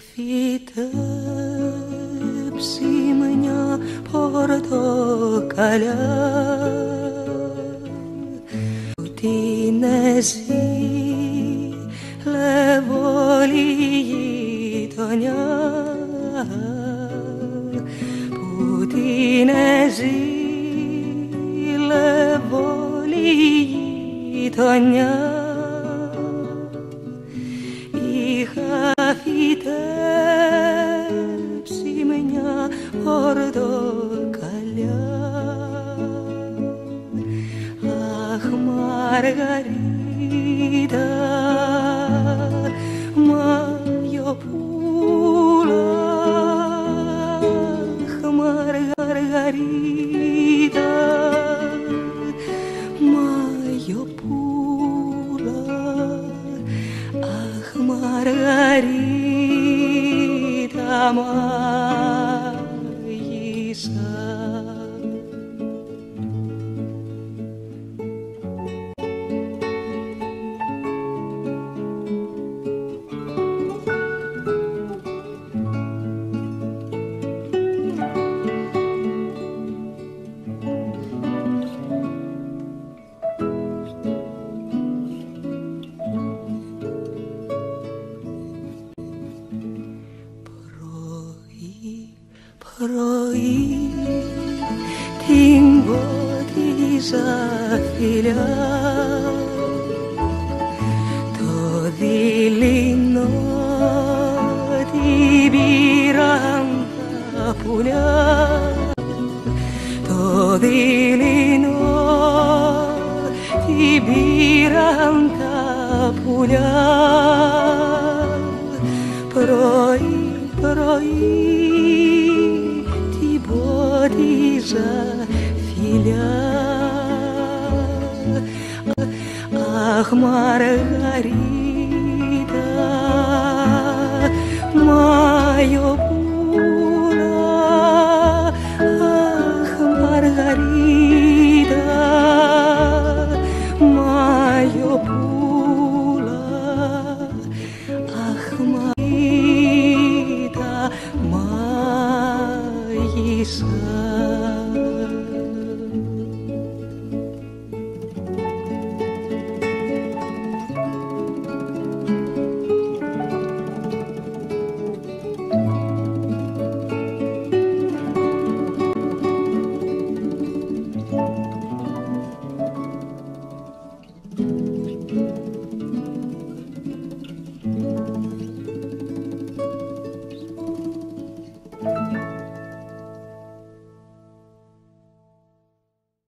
Είχα φυτέψει μια πορτοκαλιά που την ζήλευε γειτονιά. Που την ζήλευε γειτονιά Μαργαρίτα Μαγιοπούλα Αχ Μαργαρίτα Μαγιοπούλα Αχ Μαργαρίτα μάγισσα πρωί την πότιζα φιλιά. Το δειλινό την πήραν τα πουλιά. Το δειλινό την πήραν τα πουλιά. Πρωί πρωί την πότιζα φιλιά Αχ Μαργαρίτα Μάιο 色。